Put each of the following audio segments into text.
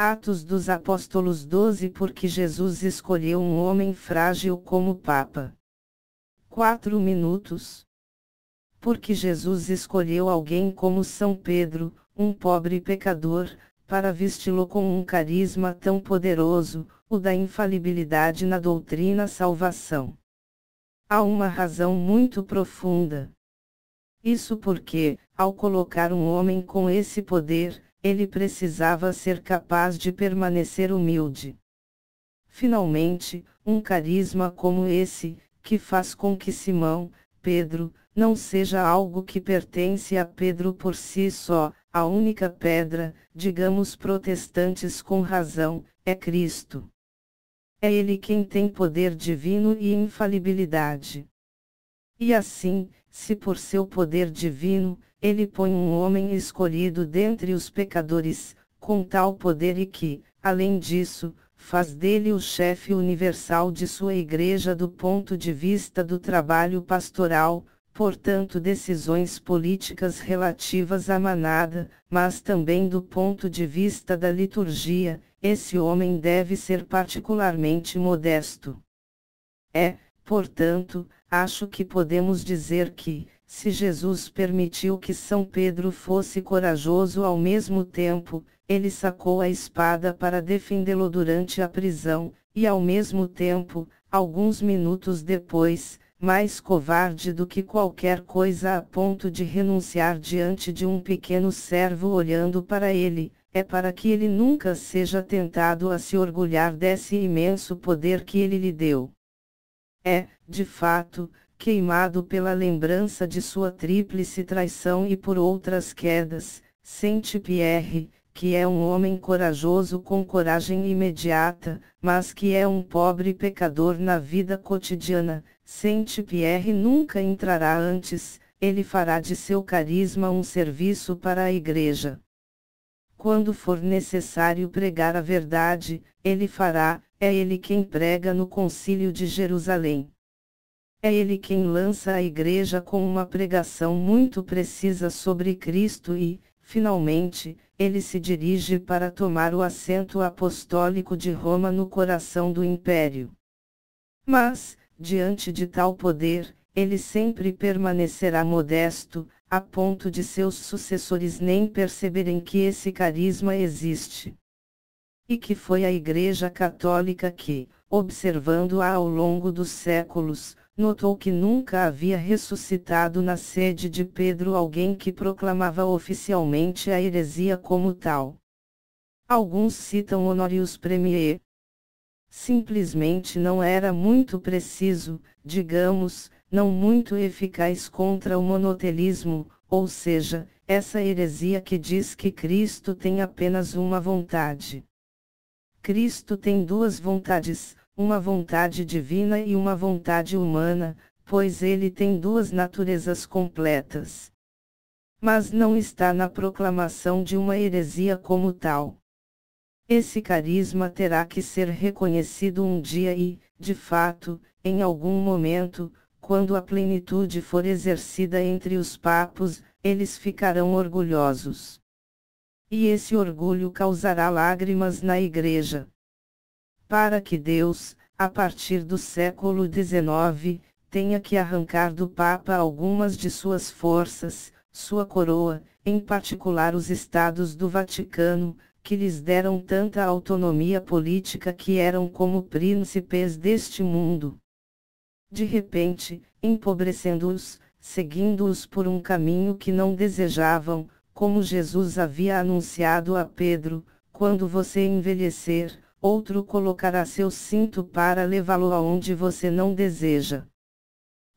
Atos dos Apóstolos 12 Porque Jesus escolheu um homem frágil como Papa. 4 minutos. Porque Jesus escolheu alguém como São Pedro, um pobre pecador, para vesti-lo com um carisma tão poderoso, o da infalibilidade na doutrina salvação. Há uma razão muito profunda. Isso porque, ao colocar um homem com esse poder, ele precisava ser capaz de permanecer humilde. Finalmente, um carisma como esse, que faz com que Simão, Pedro, não seja algo que pertence a Pedro por si só, a única pedra, digamos protestantes com razão, é Cristo. É Ele quem tem poder divino e infalibilidade. E assim, se por seu poder divino, ele põe um homem escolhido dentre os pecadores, com tal poder e que, além disso, faz dele o chefe universal de sua igreja do ponto de vista do trabalho pastoral, portanto decisões políticas relativas à manada, mas também do ponto de vista da liturgia, esse homem deve ser particularmente modesto. É, portanto, acho que podemos dizer que, se Jesus permitiu que São Pedro fosse corajoso ao mesmo tempo, ele sacou a espada para defendê-lo durante a prisão, e ao mesmo tempo, alguns minutos depois, mais covarde do que qualquer coisa a ponto de renunciar diante de um pequeno servo olhando para ele, é para que ele nunca seja tentado a se orgulhar desse imenso poder que ele lhe deu. É, de fato, queimado pela lembrança de sua tríplice traição e por outras quedas, Saint-Pierre, que é um homem corajoso com coragem imediata, mas que é um pobre pecador na vida cotidiana, Saint-Pierre nunca entrará antes, ele fará de seu carisma um serviço para a igreja. Quando for necessário pregar a verdade, ele fará, é ele quem prega no concílio de Jerusalém. É ele quem lança a igreja com uma pregação muito precisa sobre Cristo e, finalmente, ele se dirige para tomar o assento apostólico de Roma no coração do império. Mas, diante de tal poder, ele sempre permanecerá modesto, a ponto de seus sucessores nem perceberem que esse carisma existe. E que foi a Igreja Católica que, observando-a ao longo dos séculos, notou que nunca havia ressuscitado na sede de Pedro alguém que proclamava oficialmente a heresia como tal. Alguns citam Honorius Premier. Simplesmente não era muito preciso, digamos, não muito eficaz contra o monotelismo, ou seja, essa heresia que diz que Cristo tem apenas uma vontade. Cristo tem duas vontades, uma vontade divina e uma vontade humana, pois ele tem duas naturezas completas. Mas não está na proclamação de uma heresia como tal. Esse carisma terá que ser reconhecido um dia e, de fato, em algum momento, quando a plenitude for exercida entre os papos, eles ficarão orgulhosos. E esse orgulho causará lágrimas na igreja para que Deus, a partir do século XIX, tenha que arrancar do Papa algumas de suas forças, sua coroa, em particular os estados do Vaticano, que lhes deram tanta autonomia política que eram como príncipes deste mundo. De repente, empobrecendo-os, seguindo-os por um caminho que não desejavam, como Jesus havia anunciado a Pedro, quando você envelhecer, outro colocará seu cinto para levá-lo aonde você não deseja.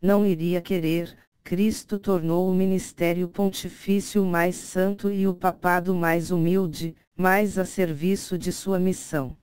Não iria querer, Cristo tornou o ministério pontifício mais santo e o papado mais humilde, mais a serviço de sua missão.